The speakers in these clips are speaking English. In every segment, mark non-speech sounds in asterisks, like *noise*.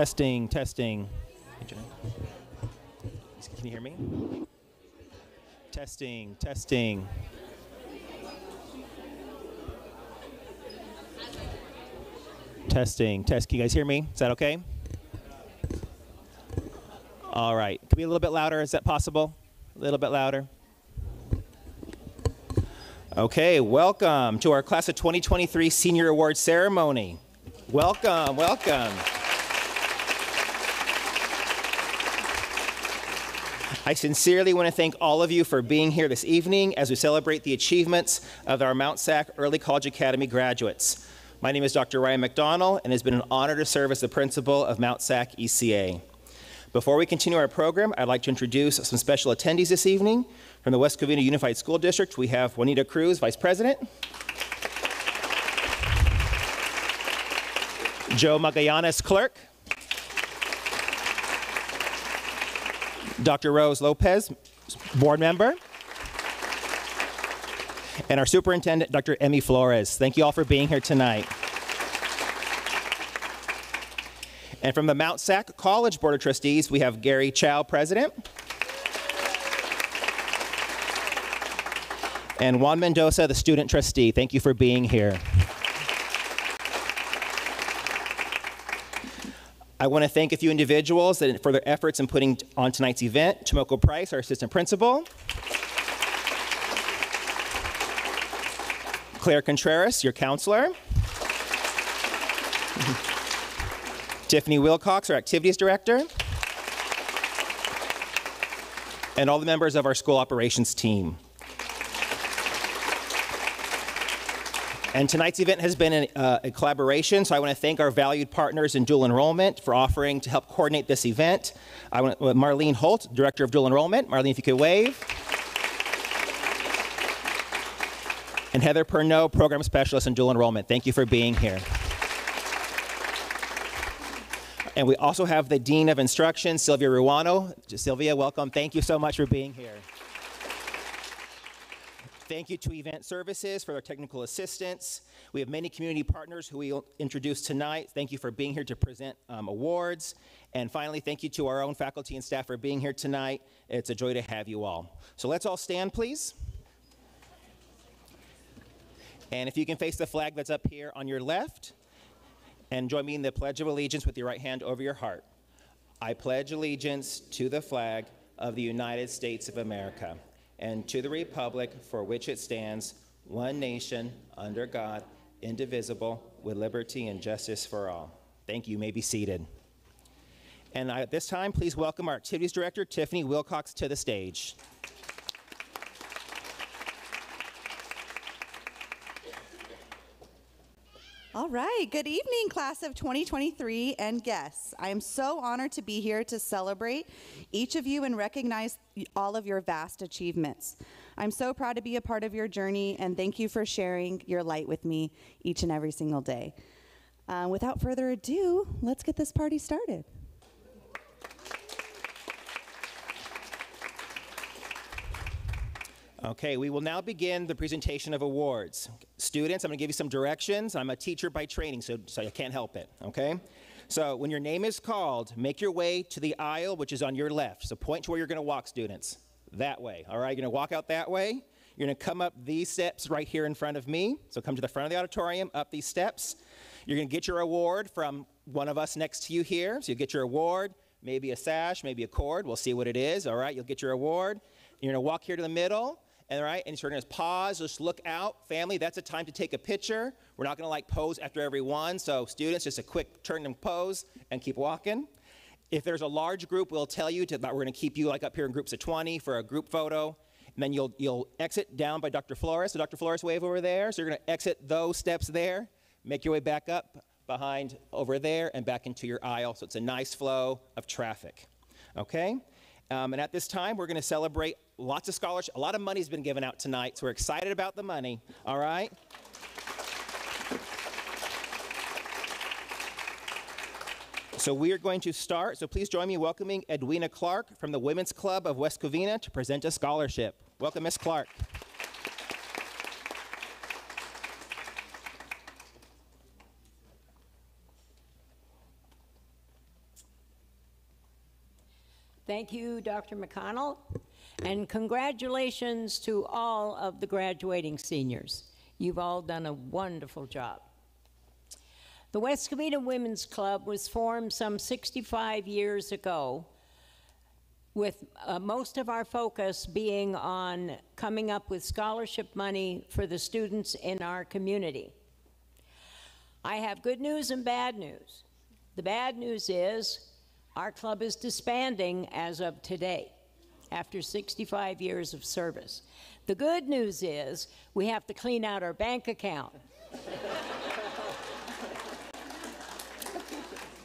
Testing, testing. Can you hear me? Testing, testing. Testing, test. Can you guys hear me? Is that okay? All right. Can we be a little bit louder? Is that possible? A little bit louder. Okay, welcome to our class of 2023 senior award ceremony. Welcome, welcome. I sincerely want to thank all of you for being here this evening as we celebrate the achievements of our Mount SAC Early College Academy graduates. My name is Dr. Ryan McDonald, and it has been an honor to serve as the principal of Mount SAC ECA. Before we continue our program, I'd like to introduce some special attendees this evening. From the West Covina Unified School District, we have Juanita Cruz, Vice President. Joe Magallanes, Clerk. Dr. Rose Lopez, Board Member. And our Superintendent, Dr. Emmy Flores. Thank you all for being here tonight. And from the Mount SAC College Board of Trustees, we have Gary Chow, President. And Juan Mendoza, the Student Trustee. Thank you for being here. I want to thank a few individuals for their efforts in putting on tonight's event. Tomoko Price, our assistant principal. Claire Contreras, your counselor. Tiffany Wilcox, our activities director. And all the members of our school operations team. And tonight's event has been uh, a collaboration, so I want to thank our valued partners in dual enrollment for offering to help coordinate this event. I want uh, Marlene Holt, Director of Dual Enrollment. Marlene, if you could wave. And Heather Pernot, Program Specialist in Dual Enrollment. Thank you for being here. And we also have the Dean of Instruction, Sylvia Ruano. Sylvia, welcome. Thank you so much for being here. Thank you to Event Services for their technical assistance. We have many community partners who we'll introduce tonight. Thank you for being here to present um, awards. And finally, thank you to our own faculty and staff for being here tonight. It's a joy to have you all. So let's all stand, please. And if you can face the flag that's up here on your left, and join me in the Pledge of Allegiance with your right hand over your heart. I pledge allegiance to the flag of the United States of America and to the republic for which it stands, one nation, under God, indivisible, with liberty and justice for all. Thank you. you may be seated. And at this time, please welcome our activities director, Tiffany Wilcox, to the stage. All right. Good evening, class of 2023 and guests. I am so honored to be here to celebrate each of you and recognize all of your vast achievements. I'm so proud to be a part of your journey and thank you for sharing your light with me each and every single day. Uh, without further ado, let's get this party started. Okay, we will now begin the presentation of awards. Students, I'm going to give you some directions. I'm a teacher by training, so, so I can't help it, okay? So when your name is called, make your way to the aisle, which is on your left. So point to where you're going to walk, students. That way, all right? You're going to walk out that way. You're going to come up these steps right here in front of me. So come to the front of the auditorium, up these steps. You're going to get your award from one of us next to you here. So you get your award, maybe a sash, maybe a cord. We'll see what it is, all right? You'll get your award. You're going to walk here to the middle and right, and so we're gonna pause, just look out, family. That's a time to take a picture. We're not gonna like pose after every one. So students, just a quick turn and pose and keep walking. If there's a large group, we'll tell you to, that we're gonna keep you like up here in groups of 20 for a group photo. And then you'll, you'll exit down by Dr. Flores. So Dr. Flores wave over there. So you're gonna exit those steps there, make your way back up behind over there and back into your aisle. So it's a nice flow of traffic. Okay? Um, and at this time, we're going to celebrate lots of scholarships. A lot of money has been given out tonight, so we're excited about the money. All right? So we are going to start. So please join me welcoming Edwina Clark from the Women's Club of West Covina to present a scholarship. Welcome, Ms. Clark. Thank you, Dr. McConnell, and congratulations to all of the graduating seniors. You've all done a wonderful job. The West Covina Women's Club was formed some 65 years ago, with uh, most of our focus being on coming up with scholarship money for the students in our community. I have good news and bad news. The bad news is our club is disbanding as of today after 65 years of service. The good news is we have to clean out our bank account. *laughs*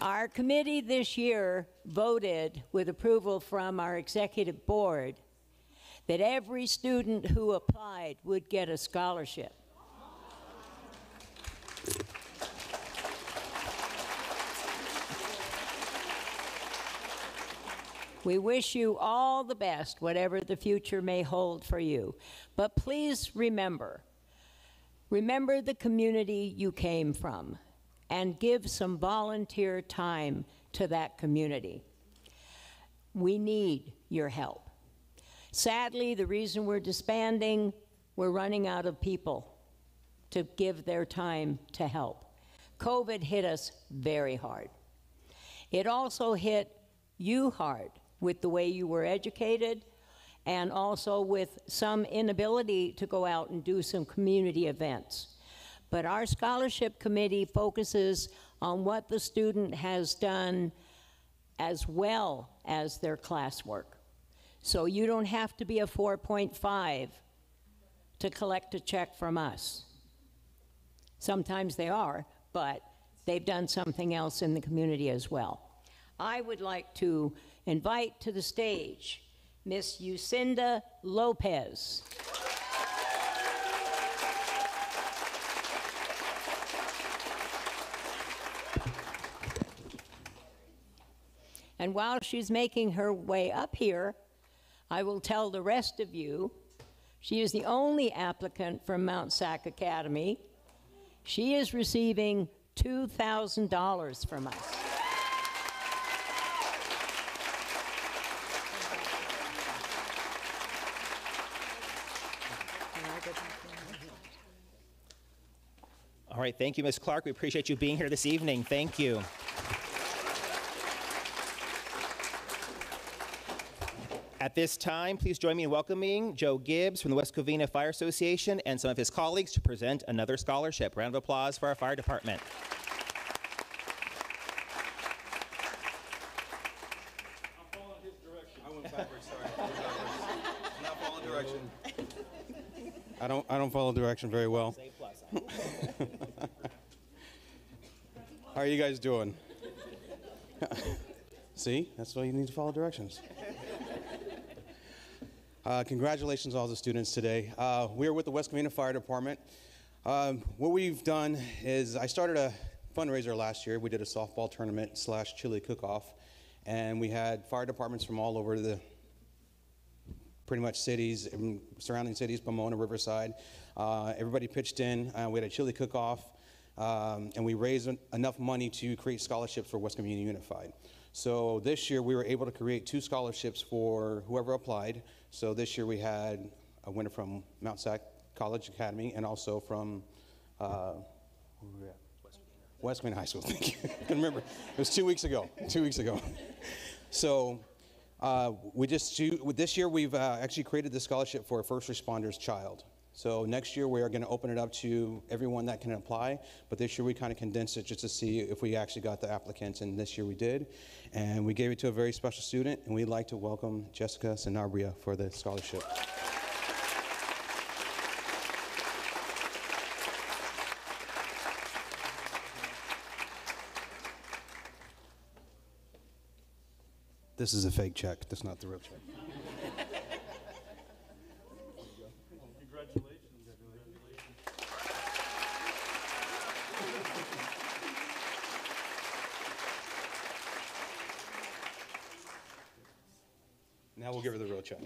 our committee this year voted with approval from our executive board that every student who applied would get a scholarship. We wish you all the best, whatever the future may hold for you. But please remember, remember the community you came from and give some volunteer time to that community. We need your help. Sadly, the reason we're disbanding, we're running out of people to give their time to help. COVID hit us very hard. It also hit you hard with the way you were educated and also with some inability to go out and do some community events. But our scholarship committee focuses on what the student has done as well as their classwork. So you don't have to be a 4.5 to collect a check from us. Sometimes they are, but they've done something else in the community as well. I would like to invite to the stage Miss Lucinda Lopez. And while she's making her way up here, I will tell the rest of you she is the only applicant from Mount Sac Academy. She is receiving $2,000 from us. All right, thank you, Ms. Clark. We appreciate you being here this evening. Thank you. At this time, please join me in welcoming Joe Gibbs from the West Covina Fire Association and some of his colleagues to present another scholarship. Round of applause for our fire department. I went backwards, sorry. Not following direction. I don't, follow direction very well. *laughs* How are you guys doing? *laughs* See, that's why you need to follow directions. Uh, congratulations, all the students today. Uh, we are with the West Covina Fire Department. Um, what we've done is I started a fundraiser last year. We did a softball tournament slash chili cook-off, and we had fire departments from all over the pretty much cities, surrounding cities, Pomona, Riverside. Uh, everybody pitched in. Uh, we had a chili cook-off, um, and we raised en- enough money to create scholarships for West Covina Unified. So this year we were able to create two scholarships for whoever applied. So this year we had a winner from Mount Sac College Academy and also from uh, where were we at? West Covina High School. *laughs* Thank you. *laughs* I can remember. It was two weeks ago. Two weeks ago. *laughs* So uh, we just this year we've uh, actually created the scholarship for a first responder's child. So next year we are going to open it up to everyone that can apply, but this year we kind of condensed it just to see if we actually got the applicants, and this year we did. And we gave it to a very special student, and we'd like to welcome Jessica Sanabria for the scholarship. This is a fake check. That's not the real check. Congratulations. Now we'll give her the real check.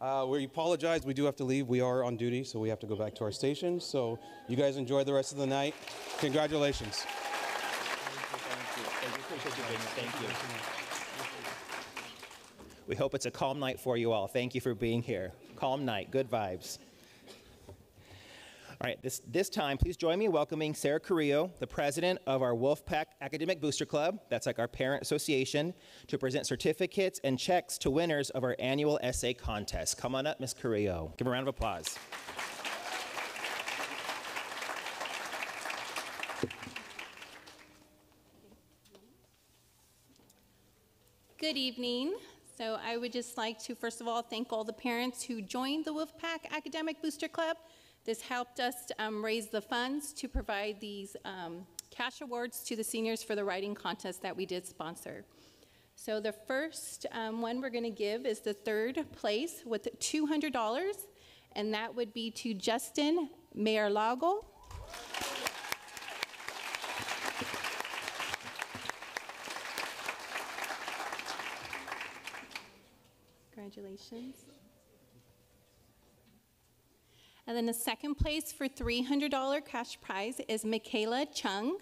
Uh, we apologize. We do have to leave. We are on duty, so we have to go back to our station. So you guys enjoy the rest of the night. Congratulations. Thank you. We hope it's a calm night for you all. Thank you for being here. Calm night, good vibes. All right, this, this time, please join me in welcoming Sarah Carrillo, the president of our Wolfpack Academic Booster Club, that's like our parent association, to present certificates and checks to winners of our annual essay contest. Come on up, Ms. Carrillo. Give a round of applause. Good evening. So I would just like to, first of all, thank all the parents who joined the Wolfpack Academic Booster Club. This helped us um, raise the funds to provide these um, cash awards to the seniors for the writing contest that we did sponsor. So the first um, one we're going to give is the third place with $200, and that would be to Justin Mayorlago. Congratulations. And then the second place for $300 cash prize is Michaela Chung.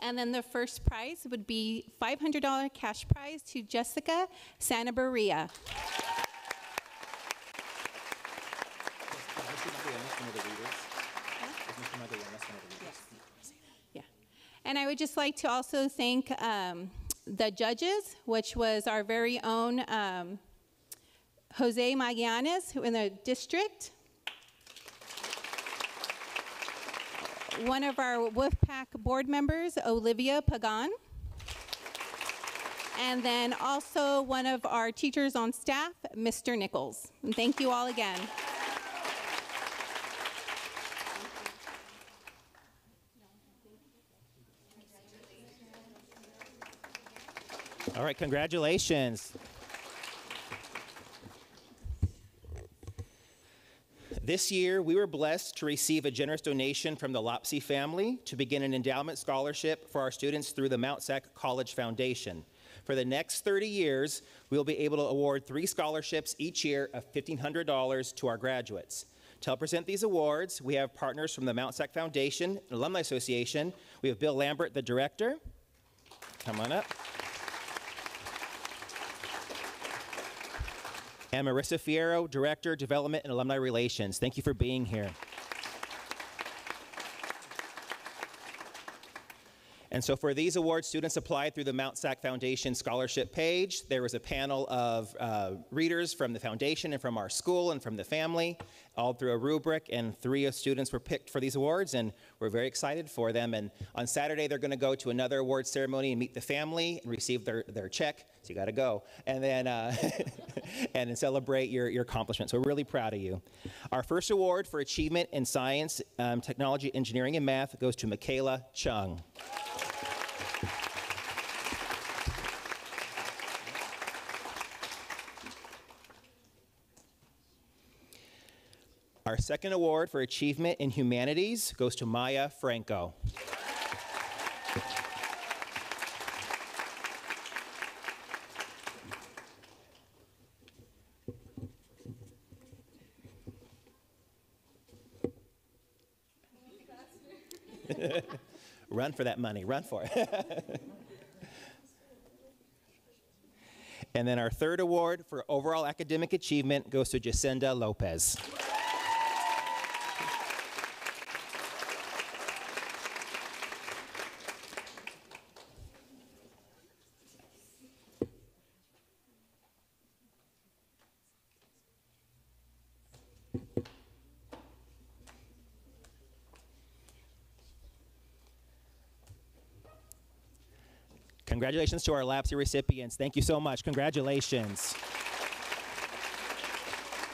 And then the first prize would be $500 cash prize to Jessica Santa Santabaria. And I would just like to also thank um, the judges, which was our very own um, Jose Magallanes in the district. One of our Wolfpack board members, Olivia Pagan. And then also one of our teachers on staff, Mr. Nichols. And thank you all again. All right, congratulations. This year, we were blessed to receive a generous donation from the Lopsy family to begin an endowment scholarship for our students through the Mount Sac College Foundation. For the next 30 years, we will be able to award three scholarships each year of $1,500 to our graduates. To help present these awards, we have partners from the Mount Sac Foundation and Alumni Association. We have Bill Lambert, the director. Come on up. And Marissa Fierro, Director, Development and Alumni Relations. Thank you for being here. And so for these awards, students applied through the Mount Sac Foundation scholarship page. There was a panel of uh, readers from the foundation and from our school and from the family, all through a rubric, and three of students were picked for these awards, and we're very excited for them. And on Saturday, they're going to go to another award ceremony and meet the family and receive their, their check, so you got to go, and then uh, *laughs* and celebrate your, your accomplishments. We're really proud of you. Our first award for achievement in science, um, technology, engineering, and math goes to Michaela Chung. Our second award for achievement in humanities goes to Maya Franco. Run for that money, run for it. *laughs* and then our third award for overall academic achievement goes to Jacinda Lopez. Congratulations to our LAPSI recipients. Thank you so much. Congratulations.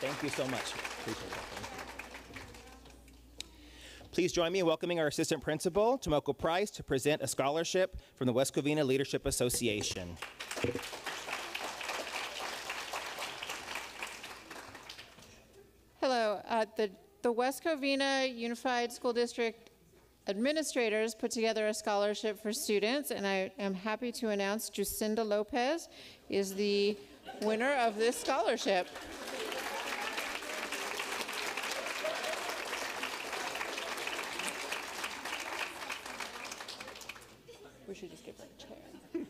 Thank you so much. Please join me in welcoming our assistant principal, Tomoko Price, to present a scholarship from the West Covina Leadership Association. Hello. Uh, the, the West Covina Unified School District administrators put together a scholarship for students, and I am happy to announce Jacinda Lopez is the winner of this scholarship. We should just give her a chair.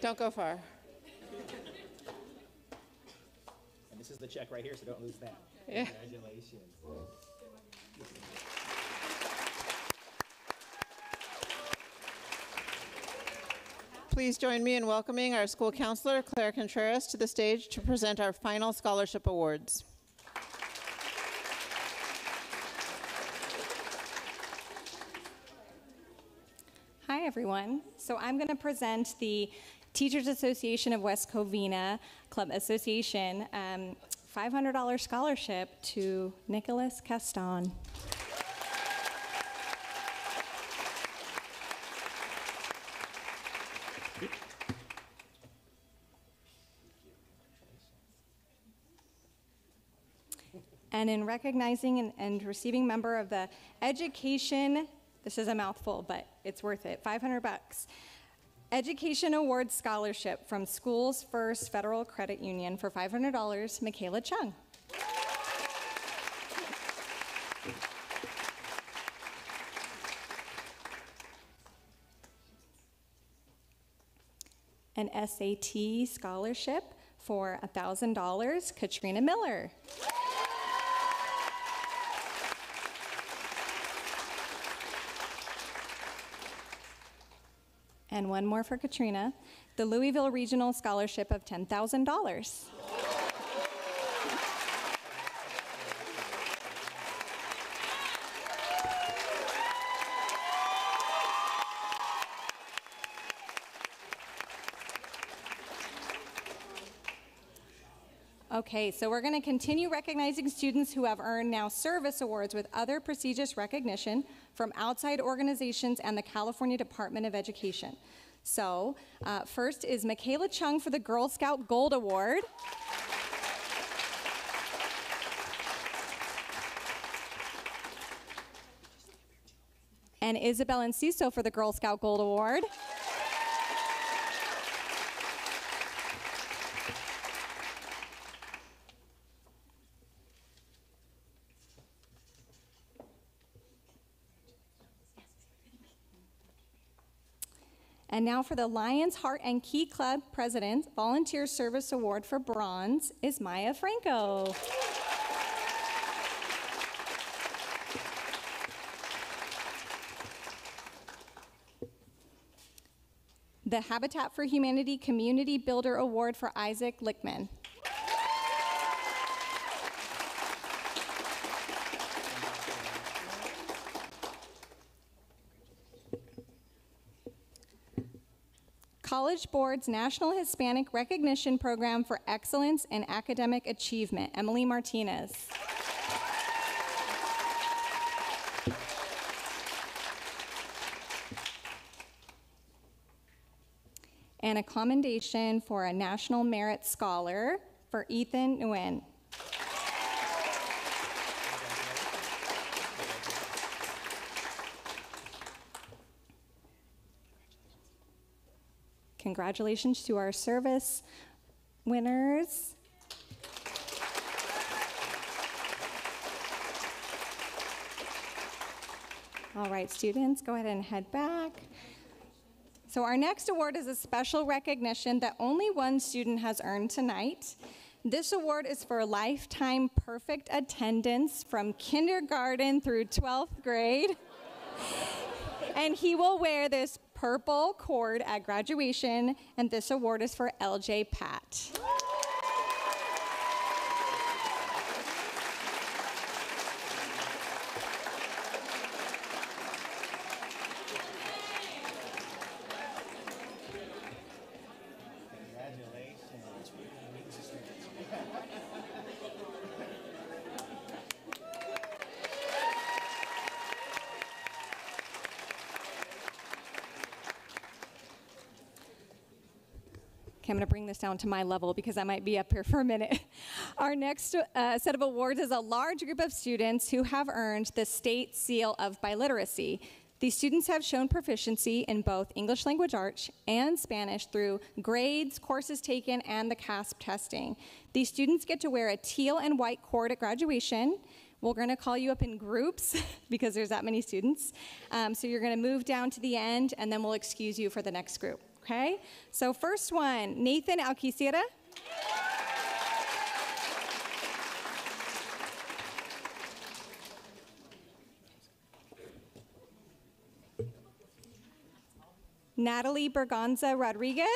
don't go far. And this is the check right here, so don't lose that. Yeah. Congratulations. Please join me in welcoming our school counselor, Claire Contreras, to the stage to present our final scholarship awards. Hi, everyone. So I'm going to present the Teachers Association of West Covina Club Association um, $500 scholarship to Nicholas Caston. And in recognizing and, and receiving member of the education this is a mouthful but it's worth it 500 bucks. Education award scholarship from schools first federal credit union for $500 michaela chung. An sat scholarship for $1000 katrina miller And one more for Katrina the Louisville Regional Scholarship of $10,000. Okay, so we're going to continue recognizing students who have earned now service awards with other prestigious recognition from outside organizations and the California Department of Education. So, uh, first is Michaela Chung for the Girl Scout Gold Award. And Isabel Enciso for the Girl Scout Gold Award. And now for the Lions Heart and Key Club President Volunteer Service Award for Bronze is Maya Franco. The Habitat for Humanity Community Builder Award for Isaac Lickman. College Board's National Hispanic Recognition Program for Excellence in Academic Achievement, Emily Martinez. And a commendation for a National Merit Scholar for Ethan Nguyen. Congratulations to our service winners. All right, students, go ahead and head back. So, our next award is a special recognition that only one student has earned tonight. This award is for lifetime perfect attendance from kindergarten through 12th grade. and he will wear this purple cord at graduation, and this award is for LJ Pat. This down to my level because I might be up here *laughs* for a minute. *laughs* Our next uh, set of awards is a large group of students who have earned the State Seal of Biliteracy. These students have shown proficiency in both English language arts and Spanish through grades, courses taken, and the CAASPP testing. These students get to wear a teal and white cord at graduation We're going to call you up in groups *laughs* because there's that many students. Um, so you're going to move down to the end, and then we'll excuse you for the next group. Okay? So first one, Nathan Alquicira. Natalie Berganza Rodriguez.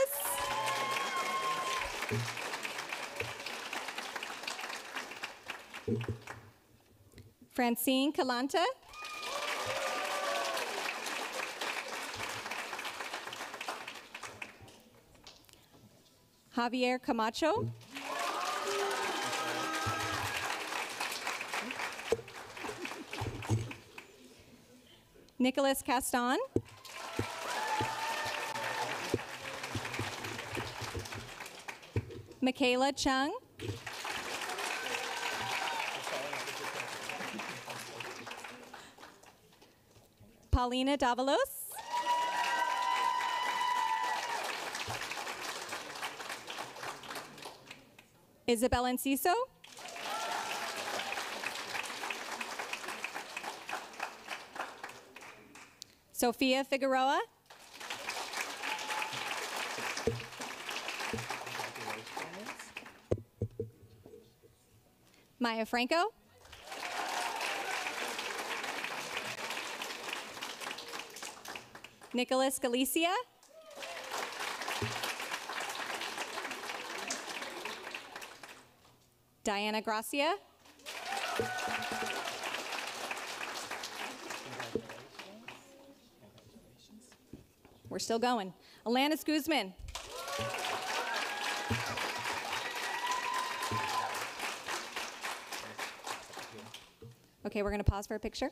Francine Calanta. Javier Camacho. Nicholas Caston. Michaela Chung. Paulina Davalos. Isabel Enciso. Sophia Figueroa. Maya Franco. Nicholas Galicia. Diana Gracia. We're still going. Alanis Guzman. Okay, we're going to pause for a picture.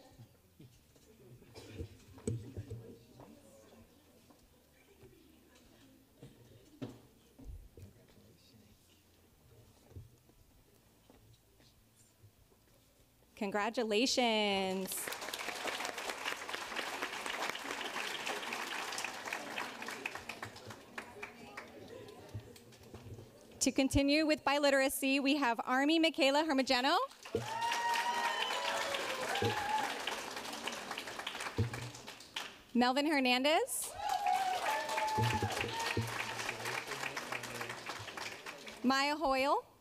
Congratulations. To continue with biliteracy, we have Army Michaela Hermogeno. Melvin Hernandez. Maya Hoyle.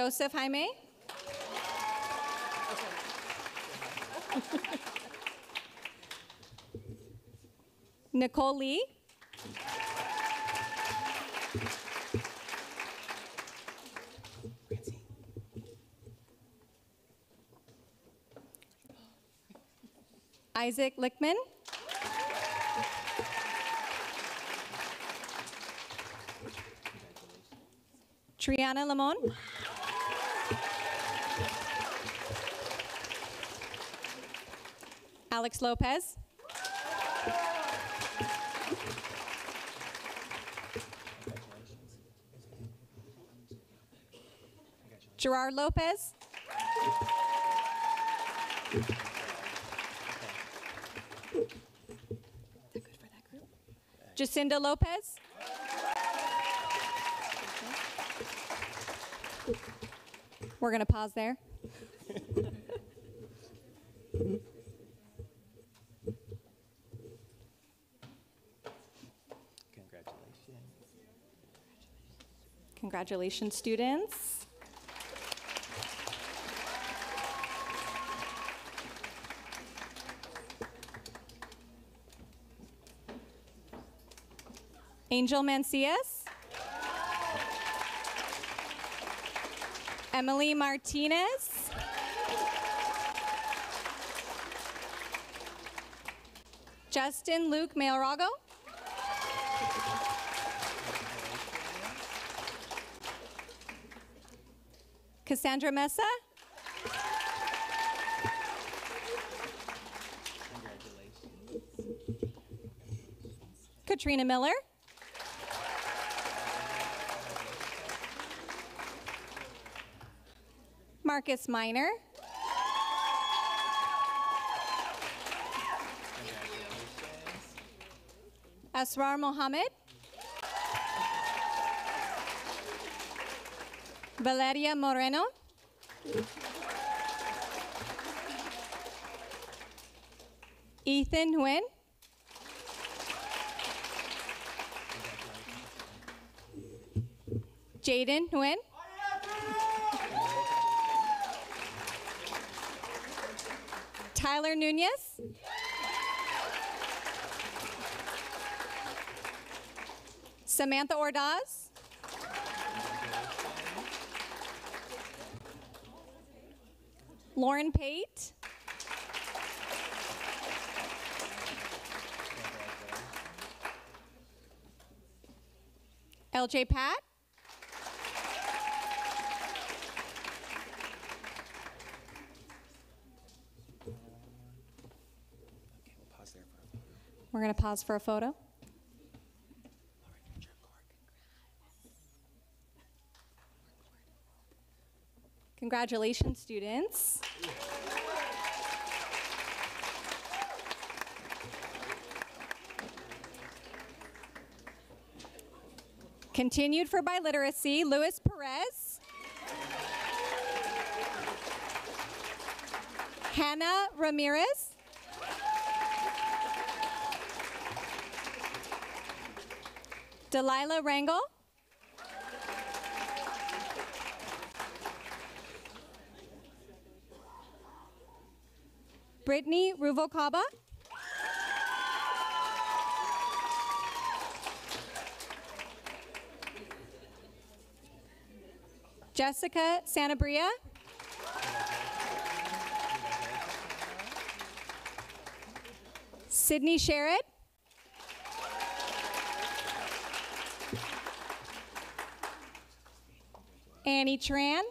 Joseph Jaime. Nicole Lee. Isaac Lickman. Triana Lamon. Alex Lopez. Gerard Lopez. Jacinda Lopez. We're going to pause there. Congratulations, students. Angel Mancias. Emily Martinez. Justin Luke Mailrago. Cassandra Mesa. Katrina Miller. Marcus Miner. Asrar Mohammed. Valeria Moreno. Ethan Nguyen. Jaden Nguyen. Tyler Nunez. Samantha Ordaz. Lauren Pate. LJ Pat. We're going to pause for a photo. Congratulations, students. Continued for biliteracy, Luis Perez. Hannah Ramirez. Delilah Rangel. Brittany Ruvalcaba. Jessica Sanabria. Sydney Sherrod. Annie Tran.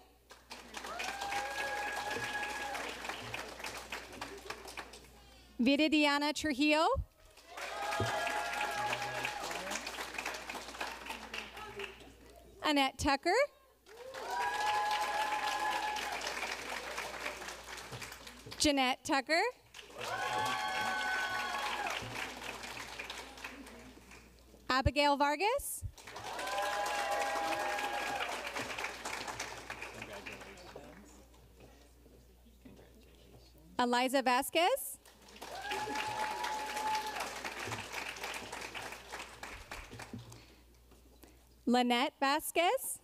Viridiana Trujillo. Annette Tucker. Jeanette Tucker. Abigail Vargas. Eliza Vasquez. Lynette Vasquez.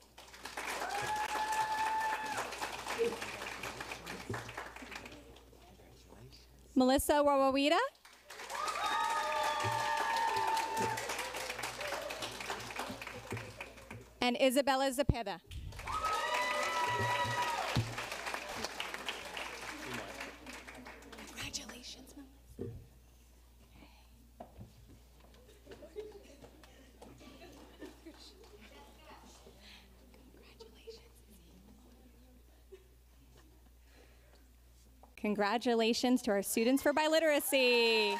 Melissa Wawawita. And Isabella Zepeda. Congratulations to our students for biliteracy.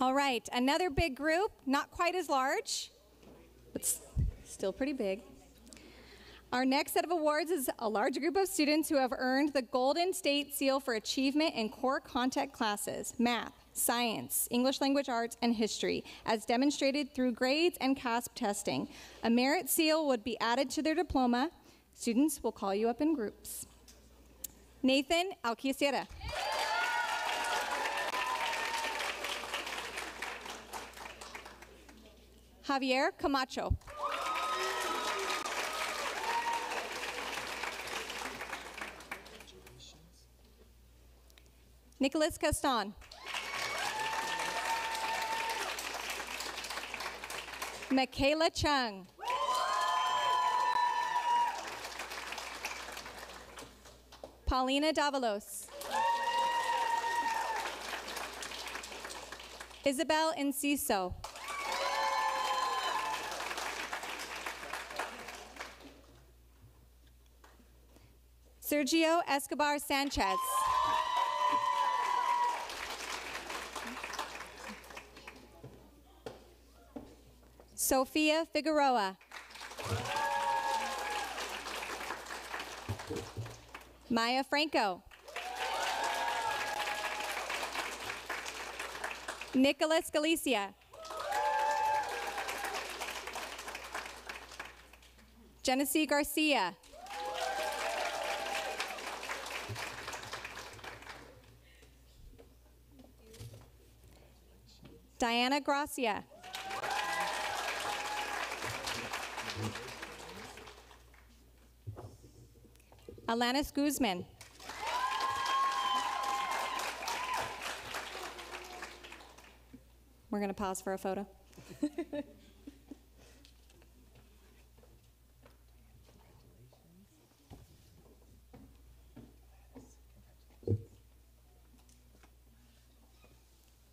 All right, another big group, not quite as large, but still pretty big. Our next set of awards is a large group of students who have earned the Golden State Seal for Achievement in core content classes math, science, English language arts, and history, as demonstrated through grades and CAASPP testing. A merit seal would be added to their diploma. Students will call you up in groups. Nathan Alquicira. Javier Camacho. Nicholas Caston. Michaela Chung. Paulina Davalos. Isabel Enciso. Sergio Escobar Sanchez. Sofia Figueroa. Maya Franco. Nicholas Galicia. Genesee Garcia. Diana Gracia. Alanis Guzman. We're going to pause for a photo. *laughs*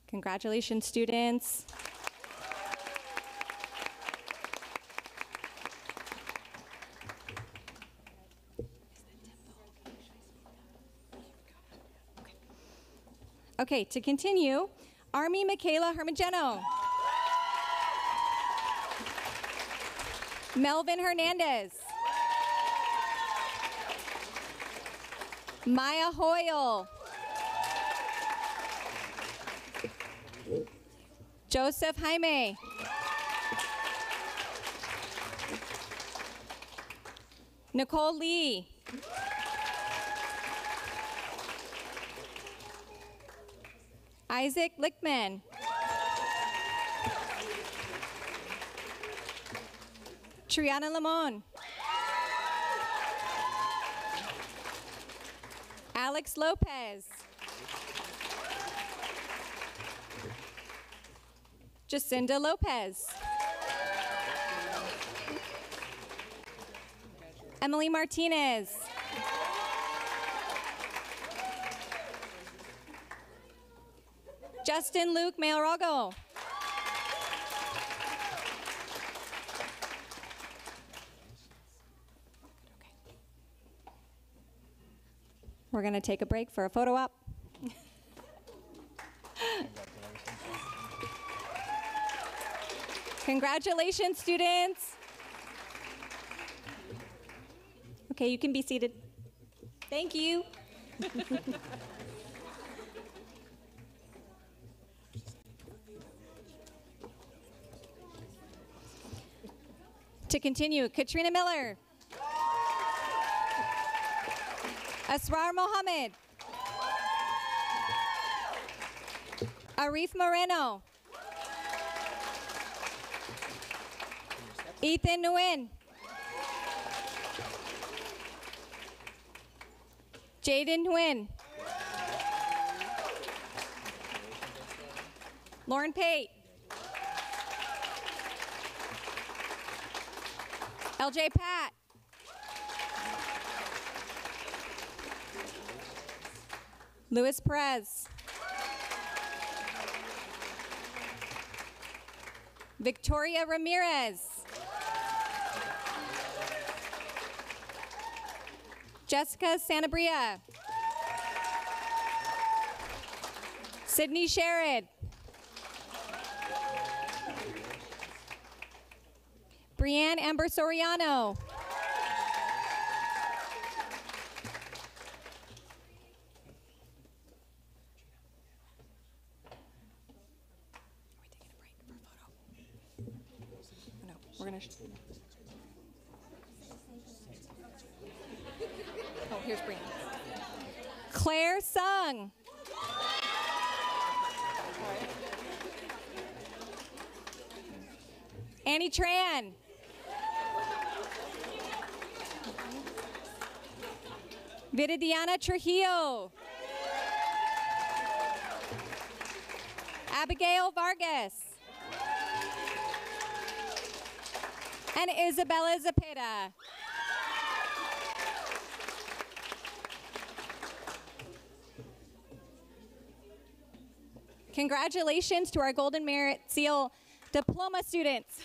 Congratulations, students. Okay, to continue, Army Michaela Hermogeno. Melvin Hernandez. Maya Hoyle. Joseph Jaime. Nicole Lee. Isaac Lickman. Triana Lamon. Alex Lopez. Jacinda Lopez. Emily Martinez. Justin Luke Mayorago. We're going to take a break for a photo op. Congratulations, students. Okay, you can be seated. Thank you. *laughs* to continue, Katrina Miller. Asrar Mohammed. Arif Moreno. Ethan Nguyen. Jaden Nguyen. Lauren Pate. LJ Pat. Luis Perez. Victoria Ramirez. Jessica Sanabria. Sydney Sherrod. Brianne Amber Soriano. No, we're gonna. Oh, here's Brianne. Claire Sung. Annie Tran. Viridiana Trujillo. Abigail Vargas. And Isabella Zapata. Congratulations to our Golden Merit Seal diploma students.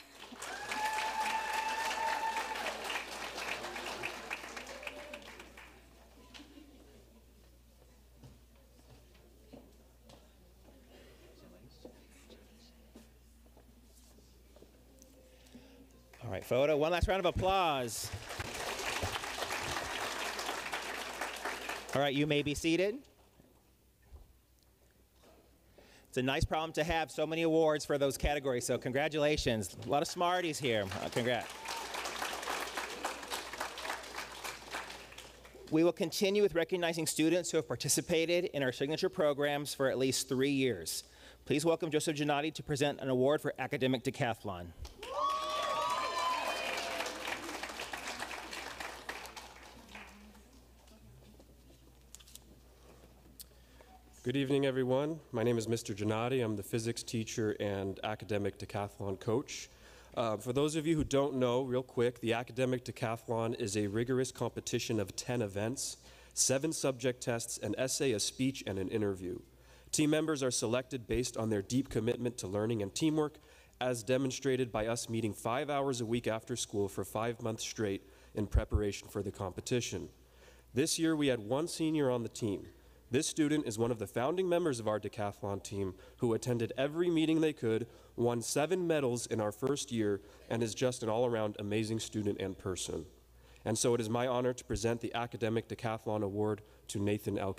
Photo. One last round of applause. All right, you may be seated. It's a nice problem to have so many awards for those categories, so congratulations. A lot of smarties here. Uh, congrats. We will continue with recognizing students who have participated in our signature programs for at least three years. Please welcome Joseph Gennady to present an award for academic decathlon. Good evening, everyone. My name is Mr. Gennady. I'm the physics teacher and academic decathlon coach. Uh, for those of you who don't know, real quick, the academic decathlon is a rigorous competition of 10 events, seven subject tests, an essay, a speech, and an interview. Team members are selected based on their deep commitment to learning and teamwork, as demonstrated by us meeting five hours a week after school for five months straight in preparation for the competition. This year, we had one senior on the team. This student is one of the founding members of our decathlon team who attended every meeting they could, won seven medals in our first year, and is just an all around amazing student and person. And so it is my honor to present the Academic Decathlon Award to Nathan El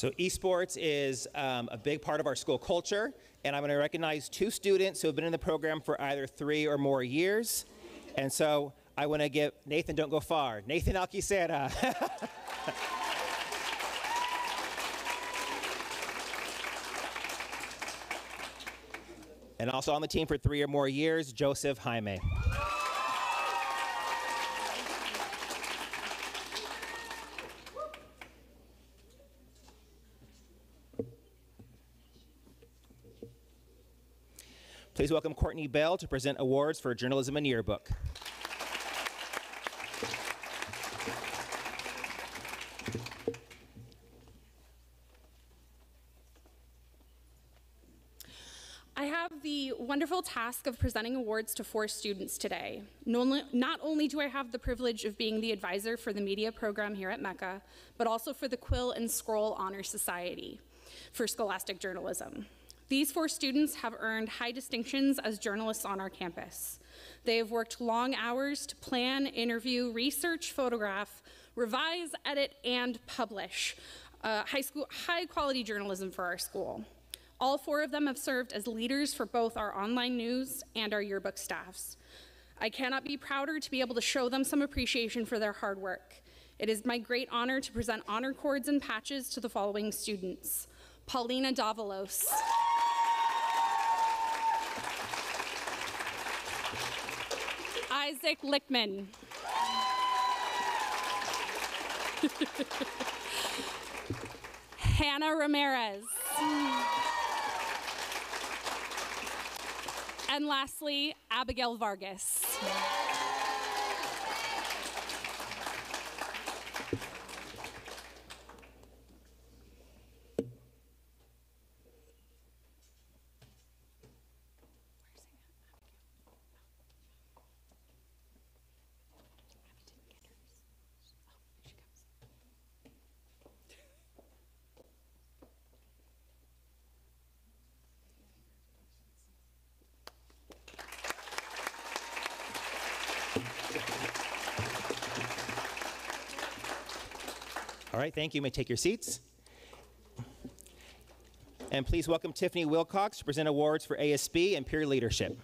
So, esports is um, a big part of our school culture, and I'm going to recognize two students who have been in the program for either three or more years. And so, I want to give Nathan, don't go far. Nathan Alquicira. *laughs* and also on the team for three or more years, Joseph Jaime. Please welcome Courtney Bell to present awards for journalism and yearbook. I have the wonderful task of presenting awards to four students today. Not only do I have the privilege of being the advisor for the media program here at Mecca, but also for the Quill and Scroll Honor Society for Scholastic Journalism. These four students have earned high distinctions as journalists on our campus. They have worked long hours to plan, interview, research, photograph, revise, edit, and publish uh, high, school, high quality journalism for our school. All four of them have served as leaders for both our online news and our yearbook staffs. I cannot be prouder to be able to show them some appreciation for their hard work. It is my great honor to present honor cords and patches to the following students. Paulina Davalos. Isaac Lickman. Hannah Ramirez. And lastly, Abigail Vargas. Thank you. You may take your seats. And please welcome Tiffany Wilcox to present awards for ASB and peer leadership.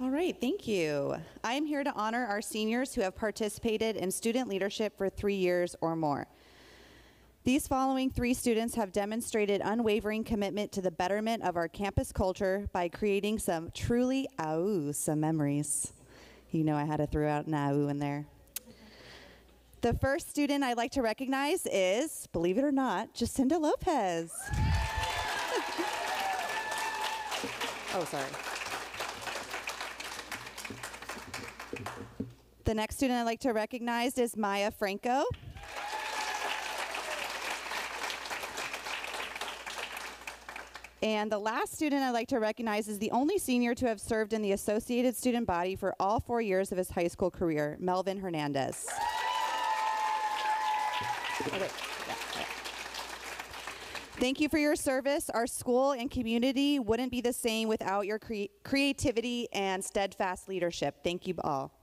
All right, thank you. I am here to honor our seniors who have participated in student leadership for three years or more. These following three students have demonstrated unwavering commitment to the betterment of our campus culture by creating some truly awesome memories. You know I had to throw out an in there. The first student I'd like to recognize is, believe it or not, Jacinda Lopez. *laughs* oh, sorry. The next student I'd like to recognize is Maya Franco. And the last student I'd like to recognize is the only senior to have served in the Associated Student Body for all four years of his high school career, Melvin Hernandez. Thank you for your service. Our school and community wouldn't be the same without your cre- creativity and steadfast leadership. Thank you all.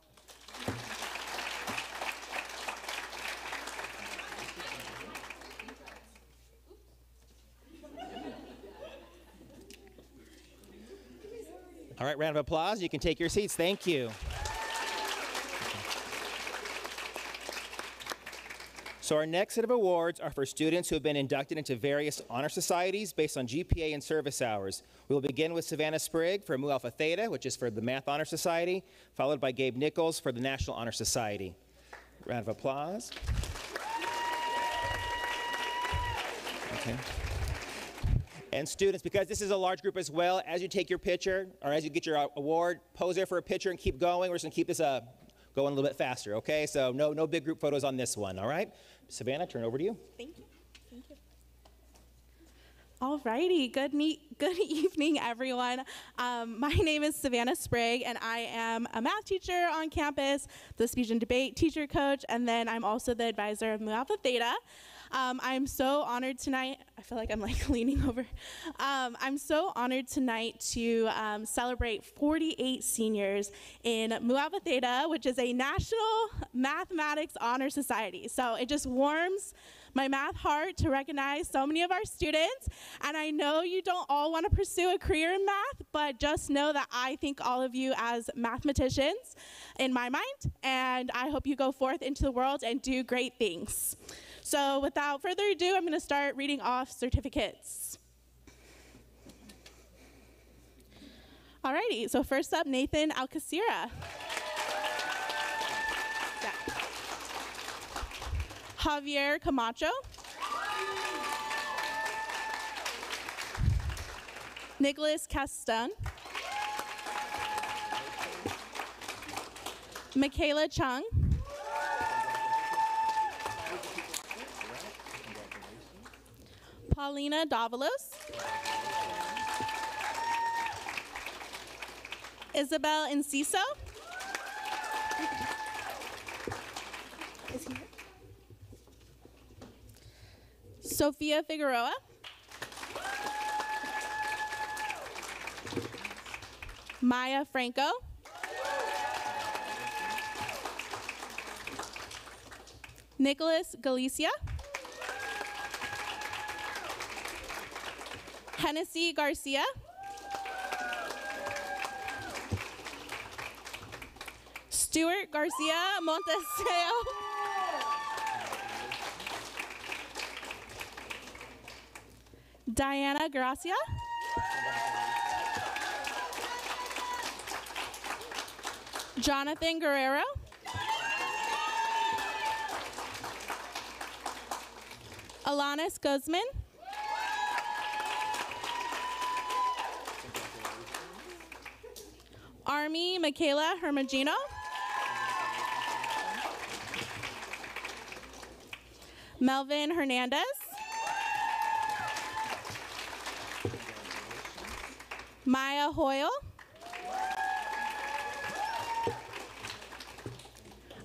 All right, round of applause. You can take your seats. Thank you. So our next set of awards are for students who have been inducted into various honor societies based on GPA and service hours. We will begin with Savannah Sprague for Mu Alpha Theta, which is for the Math Honor Society, followed by Gabe Nichols for the National Honor Society. Round of applause. Okay. And students, because this is a large group as well, as you take your picture or as you get your uh, award, pose there for a picture and keep going. We're just gonna keep this uh, going a little bit faster, okay? So no, no big group photos on this one, all right? Savannah, turn over to you. Thank you. Thank you. All righty. Good, good *laughs* evening, everyone. Um, my name is Savannah Sprague, and I am a math teacher on campus, the speech and debate teacher coach, and then I'm also the advisor of Mu Alpha Theta. Um, I'm so honored tonight. I feel like I'm like *laughs* leaning over. Um, I'm so honored tonight to um, celebrate 48 seniors in Mu Alpha Theta, which is a national mathematics honor society. So it just warms my math heart to recognize so many of our students. And I know you don't all want to pursue a career in math, but just know that I think all of you as mathematicians in my mind, and I hope you go forth into the world and do great things. So without further ado, I'm going to start reading off certificates. Alrighty, so first up, Nathan Alquicira. Javier Camacho. Nicholas Caston. Michaela Chung. Paulina Davalos. Isabel Enciso. Sophia Figueroa. Maya Franco. Nicholas Galicia. Hennessy Garcia. Stuart Garcia Monteseo. Diana Gracia. Jonathan Guerrero. Alanis Guzman. Army Michaela Hermagino. Melvin Hernandez. Maya Hoyle.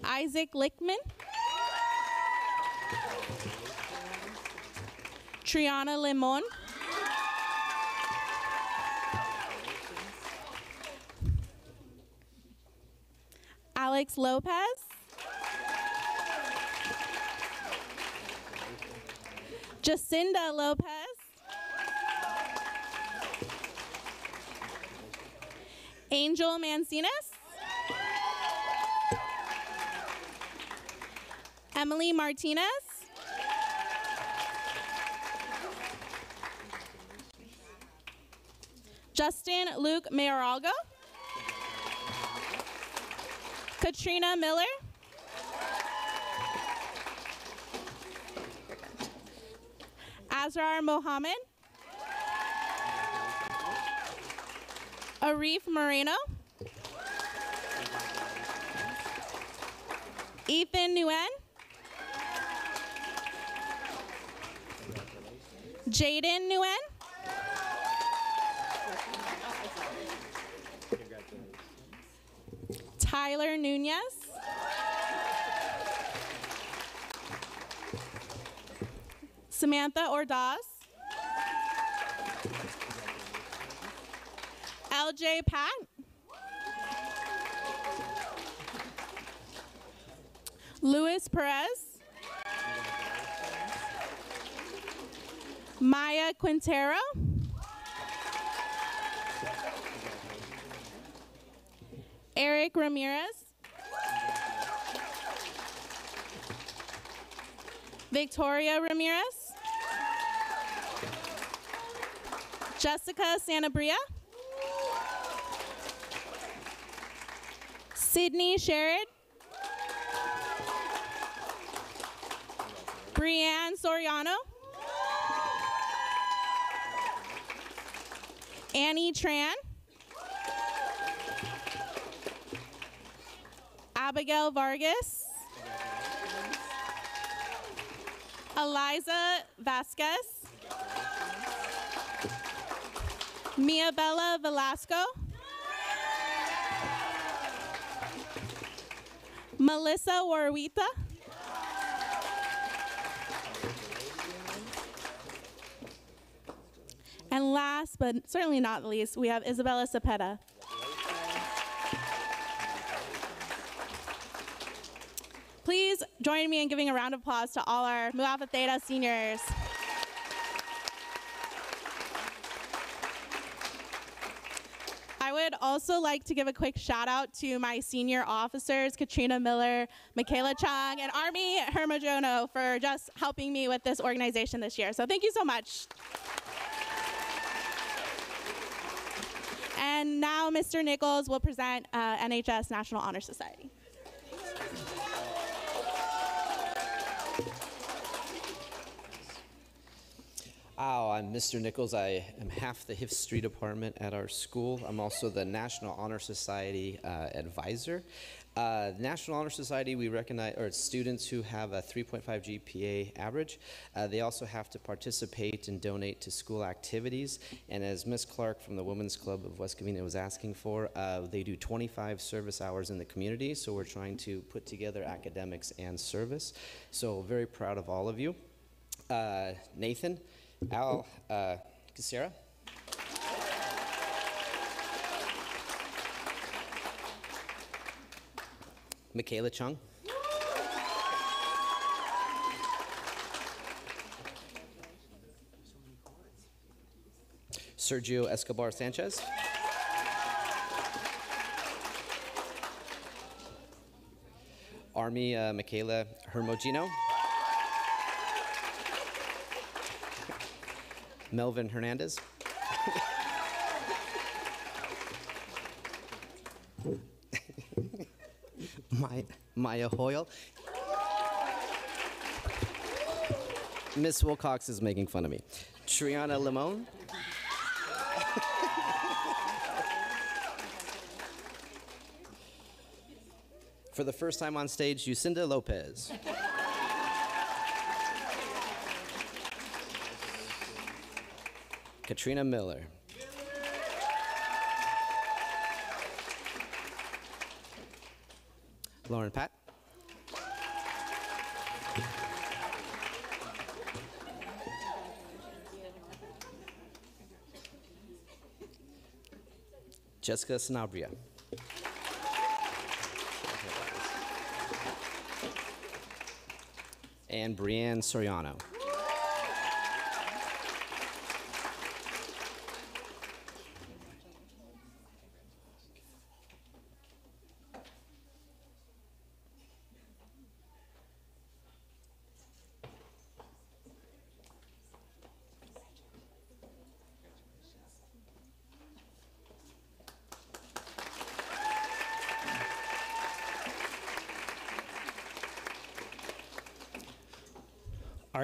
Isaac Lickman. Triana Limon. Lopez. Jacinda Lopez. Angel Mancinas. Emily Martinez. Justin Luke Mayoralgo. Katrina Miller. Azrar Mohammed. Arif Moreno. Ethan Nguyen. Jaden Nguyen. Tyler Nunez. Samantha Ordaz. LJ Pat. Luis Perez. Maya Quintero. Eric Ramirez. Victoria Ramirez. Jessica Sanabria. Sydney Sherrod. Brianne Soriano. Annie Tran. Abigail Vargas. Eliza Vasquez. Mia Bella Velasco. Melissa Warwita. And last but certainly not least, we have Isabella Cepeda. Please join me in giving a round of applause to all our Mu Alpha Theta seniors. I would also like to give a quick shout out to my senior officers, Katrina Miller, Michaela Chung, and Army Hermajono for just helping me with this organization this year. So thank you so much. And now Mr. Nichols will present uh, NHS National Honor Society. Oh, I'm Mr. Nichols. I am half the history department at our school. I'm also the National Honor Society uh, advisor. Uh, National Honor Society, we recognize, or students who have a 3.5 GPA average. Uh, they also have to participate and donate to school activities. And as Ms. Clark from the Women's Club of West Covina was asking for, uh, they do 25 service hours in the community. So we're trying to put together academics and service. So very proud of all of you. Uh, Nathan, Al uh, Casera. Michaela Chung. Sergio Escobar Sanchez. Army uh, Michaela Hermogino. Melvin Hernandez. *laughs* Maya, Maya Hoyle. Miss Wilcox is making fun of me. Triana Limon. *laughs* For the first time on stage, Lucinda Lopez. Katrina Miller. Lauren Pat. Jessica Sanabria. And Brianne Soriano.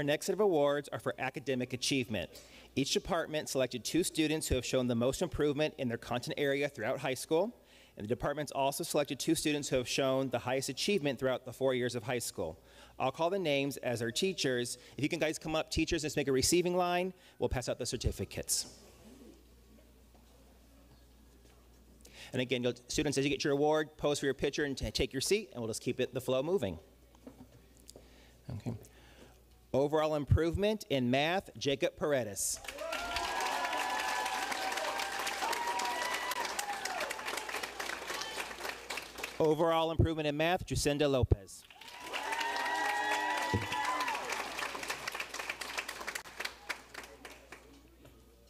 Our next set of awards are for academic achievement. Each department selected two students who have shown the most improvement in their content area throughout high school, and the departments also selected two students who have shown the highest achievement throughout the four years of high school. I'll call the names as our teachers. If you can guys come up, teachers, let's make a receiving line. We'll pass out the certificates. And again, students, as you get your award, pose for your picture and take your seat, and we'll just keep it the flow moving. Overall improvement in math, Jacob Paredes. Overall improvement in math, Jacinda Lopez.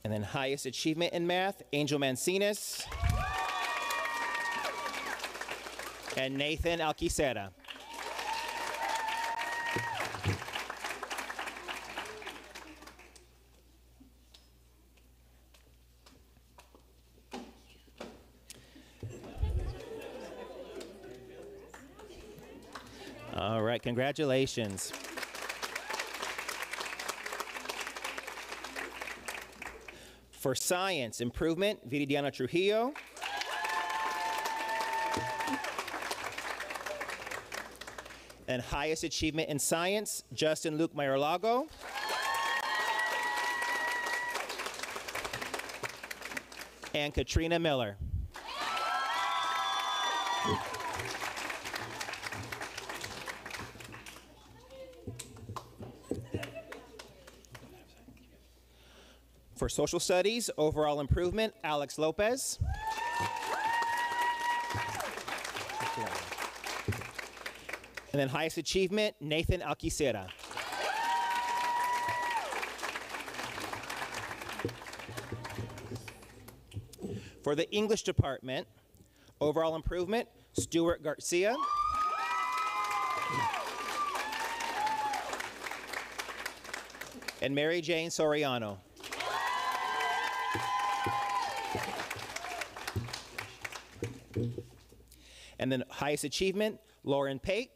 And then highest achievement in math, Angel Mancinas. And Nathan Alquicira. All right, congratulations. For science improvement, Viridiana Trujillo. And highest achievement in science, Justin Luke Mayerlago. And Katrina Miller. Social studies, overall improvement, Alex Lopez. And then highest achievement, Nathan Alquicira. For the English department, overall improvement, Stuart Garcia. And Mary Jane Soriano. Highest achievement, Lauren Pate.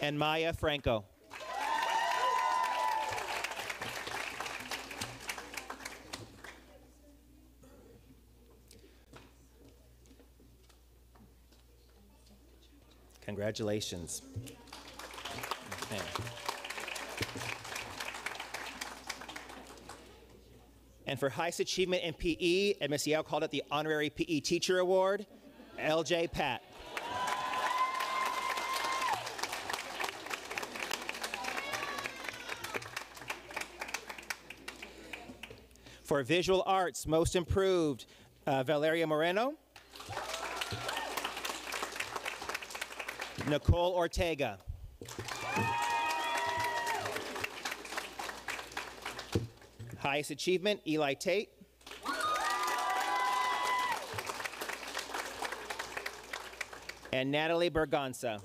And Maya Franco. Congratulations. And for highest achievement in PE, MSEL called it the Honorary PE Teacher Award, LJ Pat. For visual arts, most improved, uh, Valeria Moreno. Nicole Ortega. Highest achievement, Eli Tate. And Natalie Berganza.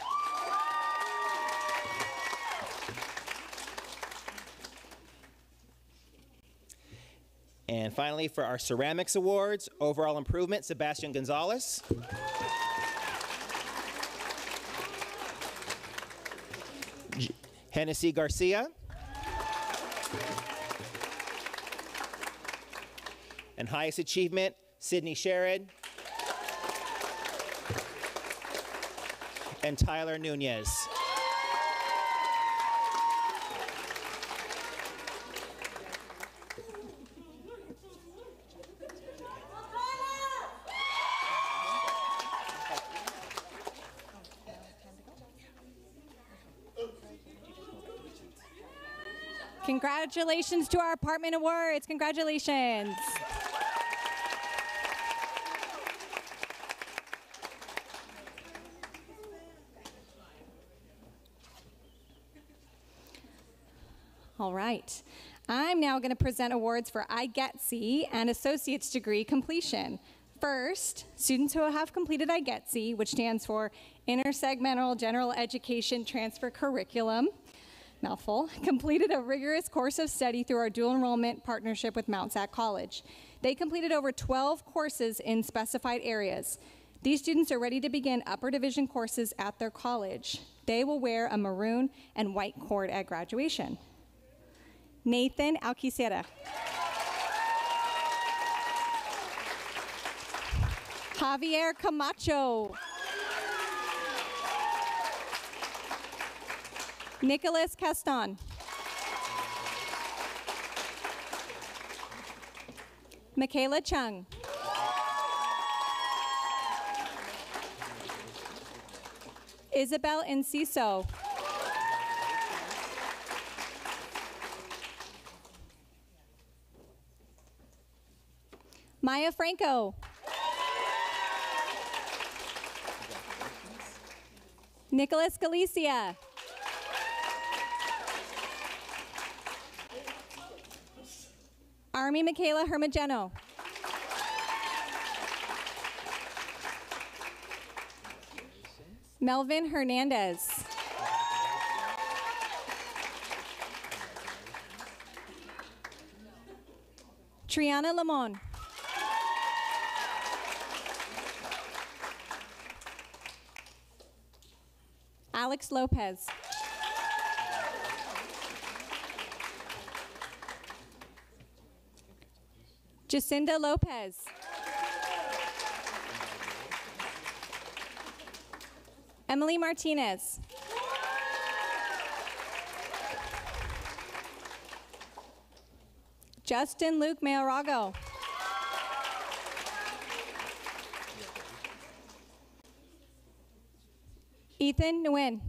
And finally, for our ceramics awards, overall improvement, Sebastian Gonzalez. Hennessy Garcia. And highest achievement, Sydney Sherrod. And Tyler Nunez. Congratulations to our apartment awards. Congratulations. Right. I'm now going to present awards for IGETC and associate's degree completion. First, students who have completed IGETC, which stands for Intersegmental General Education Transfer Curriculum, mouthful, completed a rigorous course of study through our dual enrollment partnership with Mount Sac College. They completed over 12 courses in specified areas. These students are ready to begin upper division courses at their college. They will wear a maroon and white cord at graduation. Nathan Alquicira. Javier Camacho. Nicholas Caston. Michaela Chung. Isabel Enciso. Maya Franco. Nicholas Galicia. Army Michaela Hermogeno. Melvin Hernandez. Triana Limon. Alex Lopez. Jacinda Lopez. Emily Martinez. Justin Luke Mayorago. Ethan Nguyen.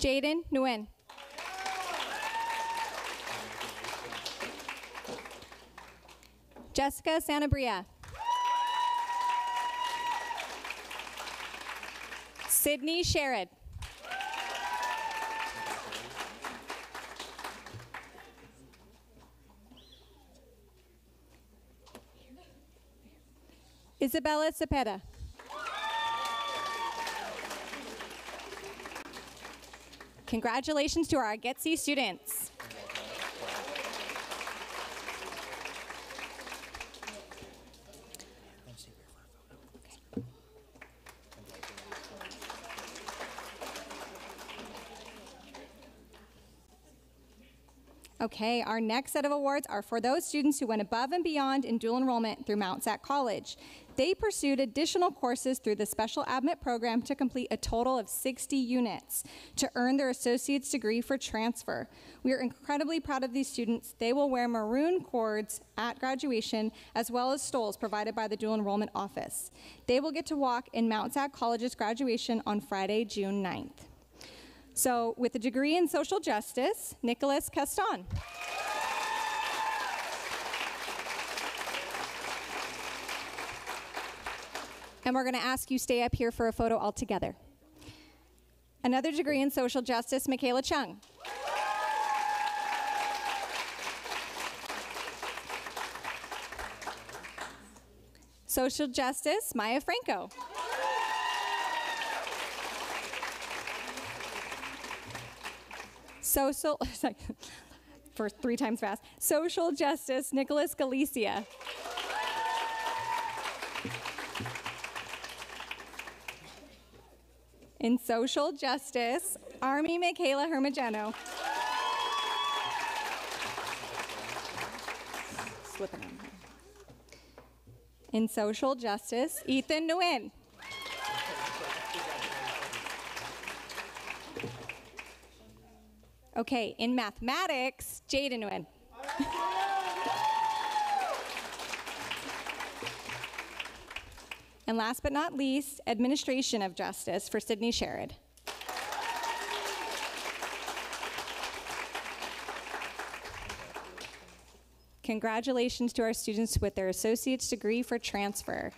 Jaden Nguyen. Jessica Sanabria. Sydney Sherrod. Isabella Cepeda. Congratulations to our IGETC students. Okay, our next set of awards are for those students who went above and beyond in dual enrollment through Mount Sac College. They pursued additional courses through the special admit program to complete a total of 60 units to earn their associate's degree for transfer. We are incredibly proud of these students. They will wear maroon cords at graduation as well as stoles provided by the dual enrollment office. They will get to walk in Mount Sac College's graduation on Friday, June 9th. So, with a degree in social justice, Nicholas Caston. And we're going to ask you stay up here for a photo all together. Another degree in social justice, Michaela Chung. Social justice, Maya Franco. Social, *laughs* *laughs* for three times fast. Social justice, Nicholas Galicia. In social justice, Army Michaela Hermogeno. Slipping on here. In social justice, Ethan Nguyen. Okay, in mathematics, Jaden Nguyen. And last but not least, administration of justice for Sydney Sherrod. Congratulations to our students with their associate's degree for transfer.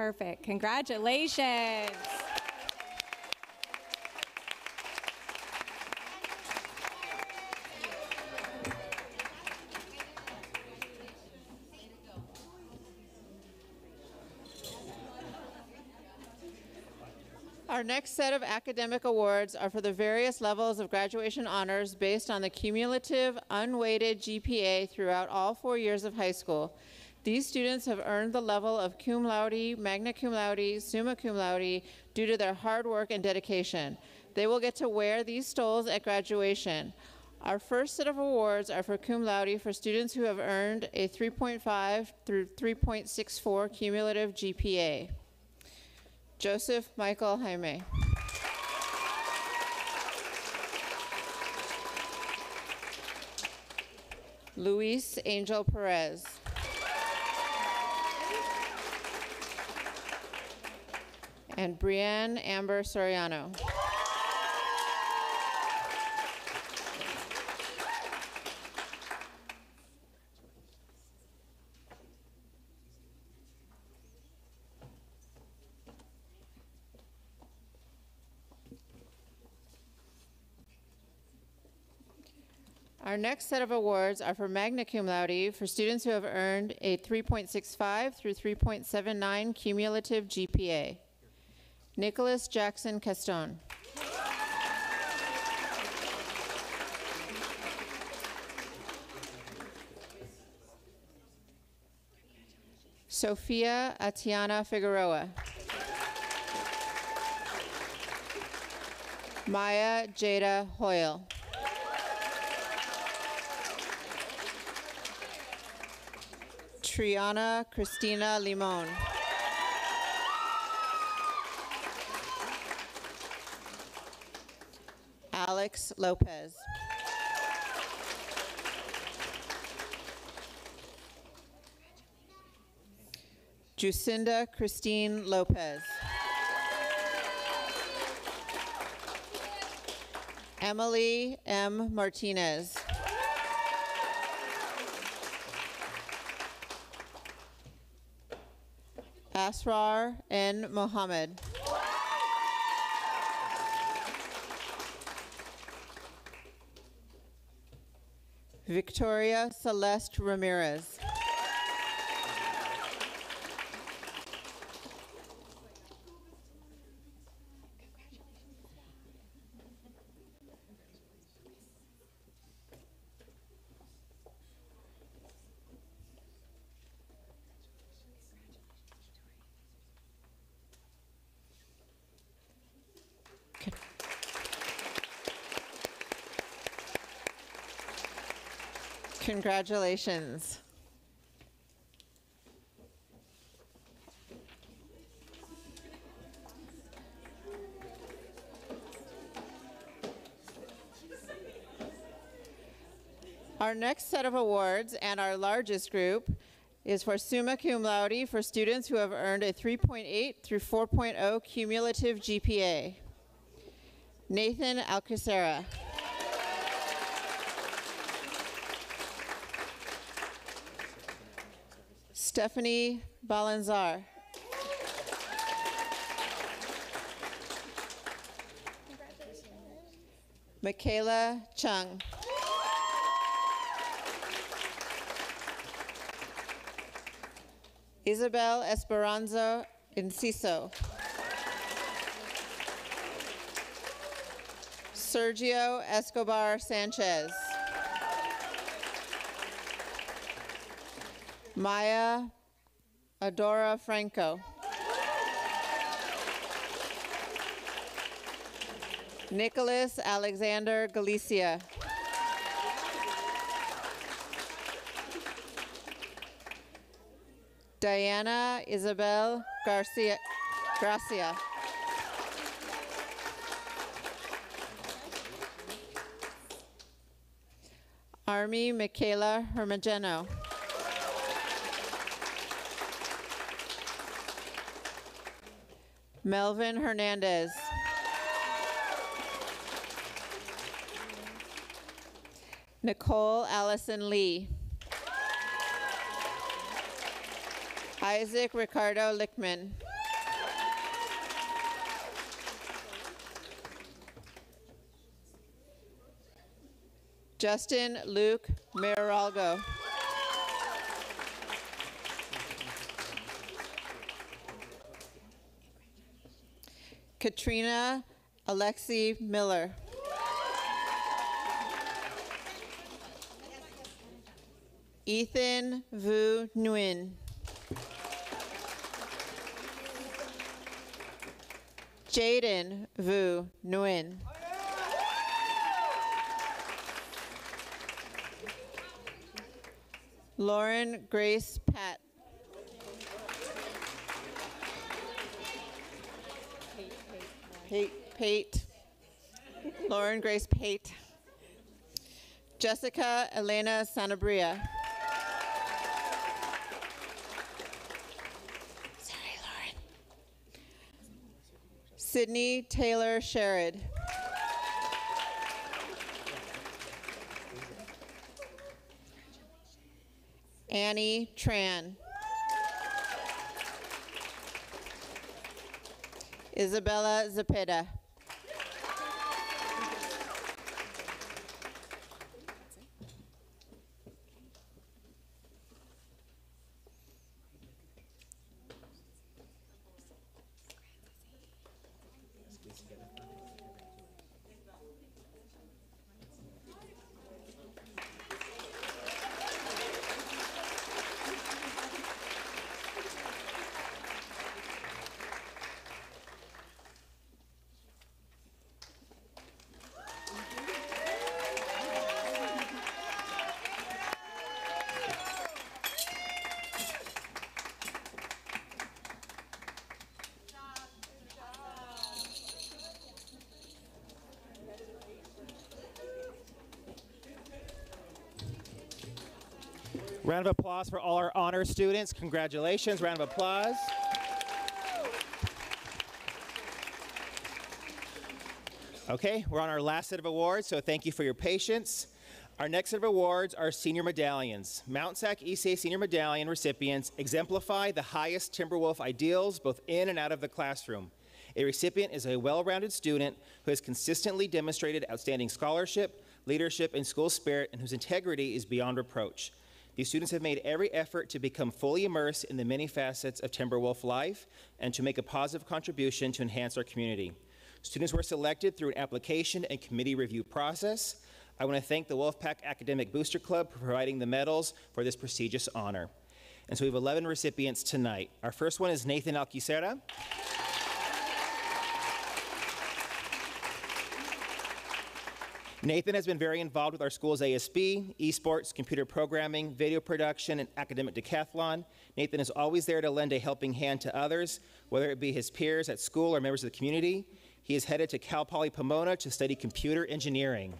Perfect. Congratulations. Our next set of academic awards are for the various levels of graduation honors based on the cumulative unweighted GPA throughout all four years of high school. These students have earned the level of cum laude, magna cum laude, summa cum laude due to their hard work and dedication. They will get to wear these stoles at graduation. Our first set of awards are for cum laude for students who have earned a 3.5 through 3.64 cumulative GPA. Joseph Michael Jaime. Luis Angel Perez. And Brienne Amber Soriano. Our next set of awards are for magna cum laude for students who have earned a 3.65 through 3.79 cumulative GPA. Nicholas Jackson Caston. Sophia Atiana Figueroa. Maya Jada Hoyle. Triana Christina Limon. Alex Lopez. Jacinda Christine Lopez. Emily M. Martinez. Asrar N. Mohammed. Victoria Celeste Ramirez. Congratulations. Our next set of awards and our largest group is for summa cum laude for students who have earned a 3.8 through 4.0 cumulative GPA. Nathan Alquicira. Stephanie Balanzar. Michaela Chung. Isabel Esperanza Enciso. Sergio Escobar Sanchez. Maya Adora Franco. Nicholas Alexander Galicia. Diana Isabel Garcia. Gracia. Army Michaela Hermogeno. Melvin Hernandez. Nicole Allison Lee. Isaac Ricardo Lickman. Justin Luke Miralgo. Katrina Alexi Miller. Ethan Vu Nguyen. Jaden Vu Nguyen. Lauren Grace Pat. Pate. Pate. Lauren Grace Pate. Jessica Elena Sanabria. Sorry, Lauren. Sydney Taylor Sherrod. Annie Tran. Isabella Zepeda. Round of applause for all our honor students. Congratulations. Round of applause. Okay, we're on our last set of awards, so thank you for your patience. Our next set of awards are senior medallions. Mount Sac ECA senior medallion recipients exemplify the highest Timberwolf ideals both in and out of the classroom. A recipient is a well rounded student who has consistently demonstrated outstanding scholarship, leadership, and school spirit, and whose integrity is beyond reproach. These students have made every effort to become fully immersed in the many facets of Timberwolf life and to make a positive contribution to enhance our community. Students were selected through an application and committee review process. I want to thank the Wolfpack Academic Booster Club for providing the medals for this prestigious honor. And so we have 11 recipients tonight. Our first one is Nathan Alquicira. Nathan has been very involved with our school's ASB, esports, computer programming, video production, and academic decathlon. Nathan is always there to lend a helping hand to others, whether it be his peers at school or members of the community. He is headed to Cal Poly Pomona to study computer engineering.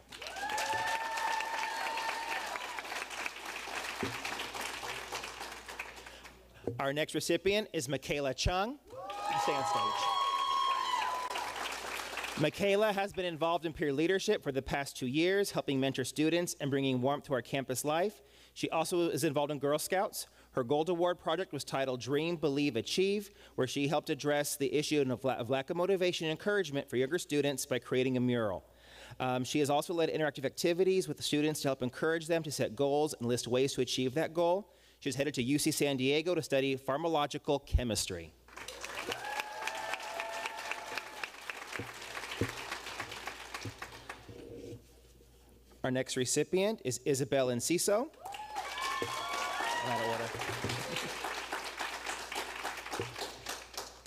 Our next recipient is Michaela Chung. Stay on stage. Michaela has been involved in peer leadership for the past two years, helping mentor students and bringing warmth to our campus life. She also is involved in Girl Scouts. Her Gold Award project was titled Dream, Believe, Achieve, where she helped address the issue of, la- of lack of motivation and encouragement for younger students by creating a mural. Um, she has also led interactive activities with the students to help encourage them to set goals and list ways to achieve that goal. She's headed to UC San Diego to study pharmacological chemistry. Our next recipient is Isabel Enciso.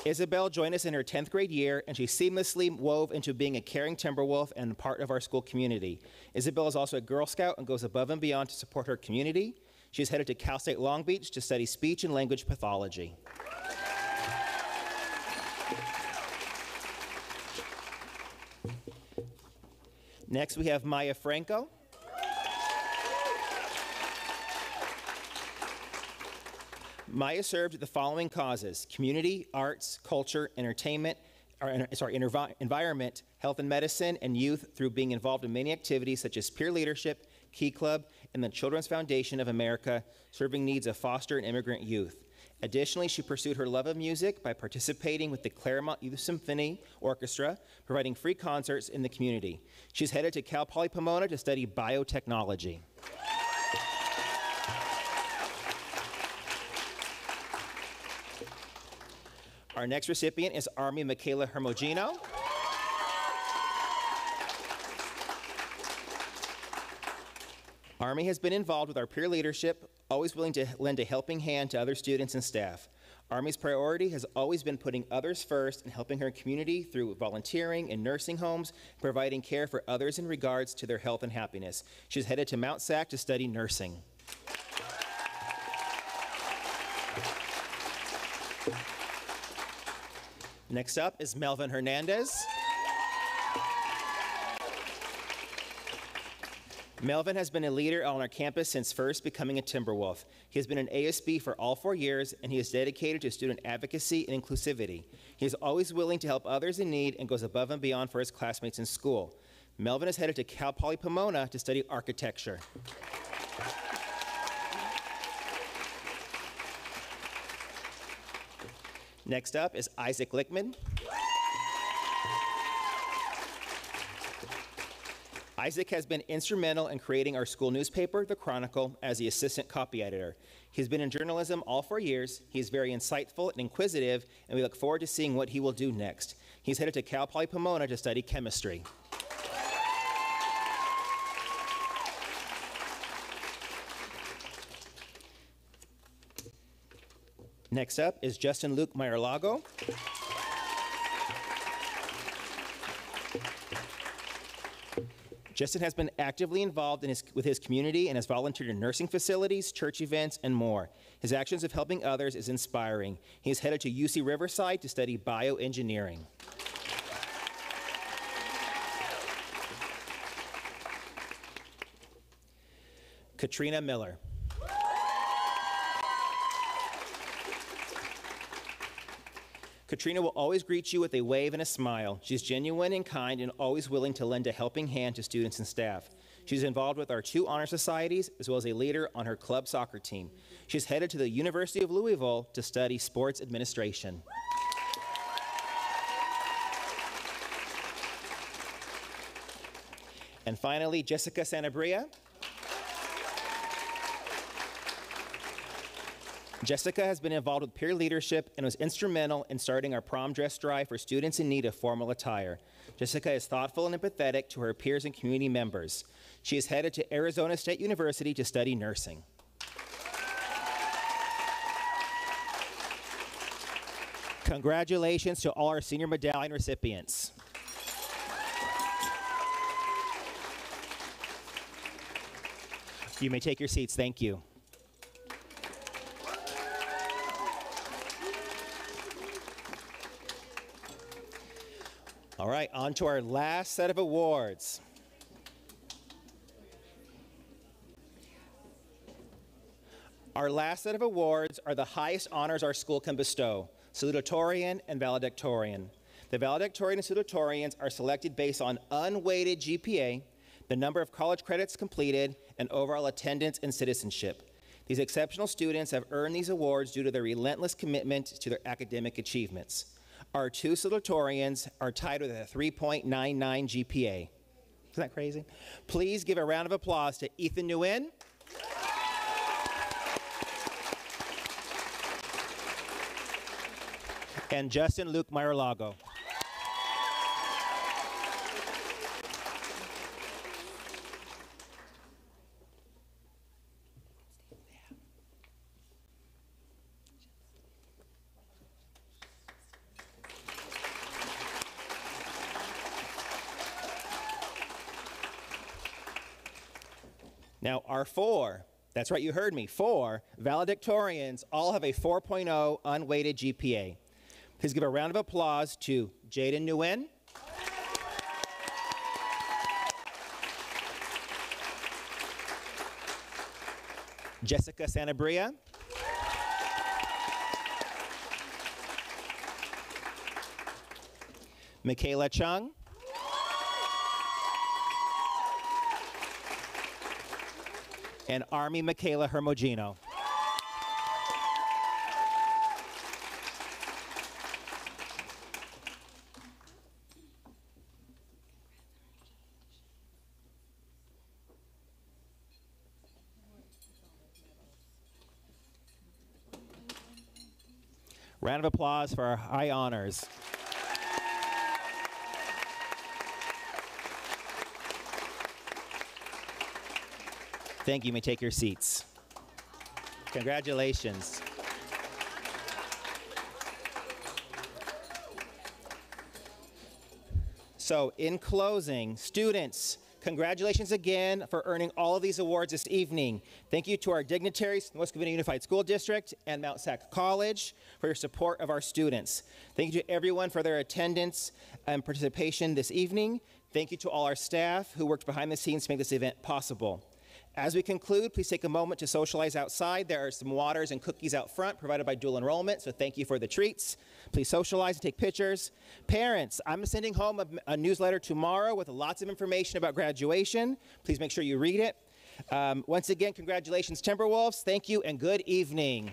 Isabel joined us in her 10th grade year, and she seamlessly wove into being a caring Timberwolf and part of our school community. Isabel is also a Girl Scout and goes above and beyond to support her community. She is headed to Cal State Long Beach to study speech and language pathology. Next, we have Maya Franco. Maya served the following causes community, arts, culture, entertainment, or, sorry, envi- environment, health and medicine, and youth through being involved in many activities such as peer leadership, Key Club, and the Children's Foundation of America, serving needs of foster and immigrant youth. Additionally, she pursued her love of music by participating with the Claremont Youth Symphony Orchestra, providing free concerts in the community. She's headed to Cal Poly Pomona to study biotechnology. Our next recipient is Army Michaela Hermogino. Army has been involved with our peer leadership, always willing to lend a helping hand to other students and staff. Army's priority has always been putting others first and helping her community through volunteering in nursing homes, providing care for others in regards to their health and happiness. She's headed to Mount Sac to study nursing. Next up is Melvin Hernandez. Melvin has been a leader on our campus since first becoming a Timberwolf. He has been an ASB for all four years, and he is dedicated to student advocacy and inclusivity. He is always willing to help others in need and goes above and beyond for his classmates in school. Melvin is headed to Cal Poly Pomona to study architecture. Next up is Isaac Lickman. Isaac has been instrumental in creating our school newspaper, The Chronicle, as the assistant copy editor. He's been in journalism all four years. He's very insightful and inquisitive, and we look forward to seeing what he will do next. He's headed to Cal Poly Pomona to study chemistry. Next up is Justin Luke Meyer-Lago. Justin has been actively involved in his, with his community and has volunteered in nursing facilities, church events, and more. His actions of helping others is inspiring. He is headed to UC Riverside to study bioengineering. Katrina Miller. Katrina will always greet you with a wave and a smile. She's genuine and kind and always willing to lend a helping hand to students and staff. She's involved with our two honor societies as well as a leader on her club soccer team. She's headed to the University of Louisville to study sports administration. And finally, Jessica Sanabria. Jessica has been involved with peer leadership and was instrumental in starting our prom dress drive for students in need of formal attire. Jessica is thoughtful and empathetic to her peers and community members. She is headed to Arizona State University to study nursing. Congratulations to all our senior medallion recipients. You may take your seats. Thank you. All right, on to our last set of awards. Our last set of awards are the highest honors our school can bestow salutatorian and valedictorian. The valedictorian and salutatorians are selected based on unweighted GPA, the number of college credits completed, and overall attendance and citizenship. These exceptional students have earned these awards due to their relentless commitment to their academic achievements. Our two salutatorians are tied with a 3.99 GPA. Isn't that crazy? Please give a round of applause to Ethan Nguyen. and Justin Luke Meyer-Lago. Our four, that's right, you heard me, four valedictorians all have a 4.0 unweighted GPA. Please give a round of applause to Jaden Nguyen. Jessica Sanabria. Michaela Chung. And Army Michaela Hermogino. Round of applause for our high honors. Thank you. You may take your seats. Congratulations. So, in closing, students, congratulations again for earning all of these awards this evening. Thank you to our dignitaries, the West Covina Unified School District and Mount Sac College for your support of our students. Thank you to everyone for their attendance and participation this evening. Thank you to all our staff who worked behind the scenes to make this event possible. As we conclude, please take a moment to socialize outside. There are some waters and cookies out front provided by dual enrollment, so thank you for the treats. Please socialize and take pictures. Parents, I'm sending home a, a newsletter tomorrow with lots of information about graduation. Please make sure you read it. Um, once again, congratulations, Timberwolves. Thank you and good evening.